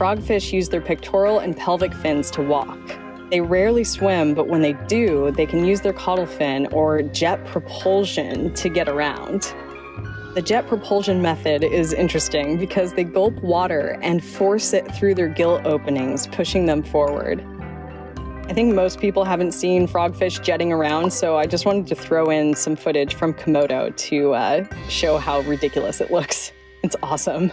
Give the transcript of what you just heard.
Frogfish use their pectoral and pelvic fins to walk. They rarely swim, but when they do, they can use their caudal fin or jet propulsion to get around. The jet propulsion method is interesting because they gulp water and force it through their gill openings, pushing them forward. I think most people haven't seen frogfish jetting around, so I just wanted to throw in some footage from Komodo to uh, show how ridiculous it looks. It's awesome.